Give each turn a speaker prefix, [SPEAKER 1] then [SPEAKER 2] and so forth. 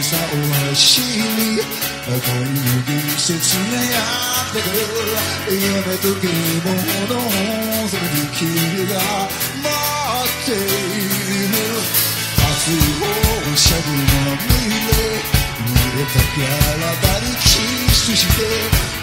[SPEAKER 1] さを走り恋の季節がやってくるやめとけものそれに君が待っている熱い放射部の見れ濡れた体にキスして